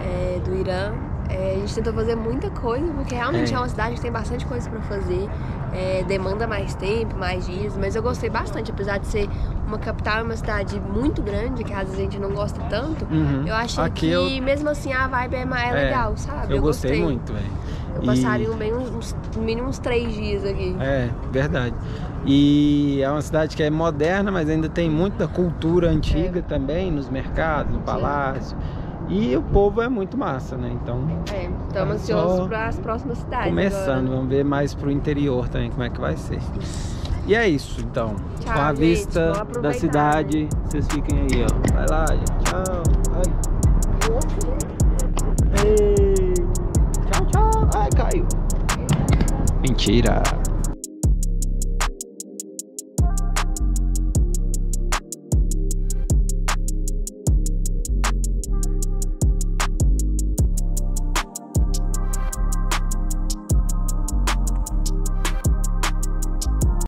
Speaker 2: é, do Irã. É, a gente tentou fazer muita coisa, porque realmente é,
Speaker 3: É.
Speaker 2: uma cidade que tem bastante coisa pra fazer. É, demanda mais tempo, mais dias, mas eu gostei bastante, apesar de ser uma capital e uma cidade muito grande, que às vezes a gente não gosta tanto.
Speaker 3: Uhum.
Speaker 2: Eu achei
Speaker 3: Aqui
Speaker 2: que
Speaker 3: eu-
Speaker 2: mesmo assim a vibe é, ma- é legal, sabe?
Speaker 3: Eu, gostei, muito, velho.
Speaker 2: Eu passaria um bem uns, mínimo uns três dias aqui.
Speaker 3: É, verdade. E é uma cidade que é moderna, mas ainda tem muita cultura antiga
Speaker 2: É.
Speaker 3: também, nos mercados, no palácio. E o povo é muito massa, né? Então,
Speaker 2: É, estamos ansiosos para as próximas cidades.
Speaker 3: começando,
Speaker 2: agora.
Speaker 3: vamos ver mais pro interior também como é que vai ser. E é isso, então.
Speaker 2: Tchau,
Speaker 3: Com a
Speaker 2: gente,
Speaker 3: vista da cidade, vocês fiquem aí, ó. Vai lá, gente. Tchau. Mentira.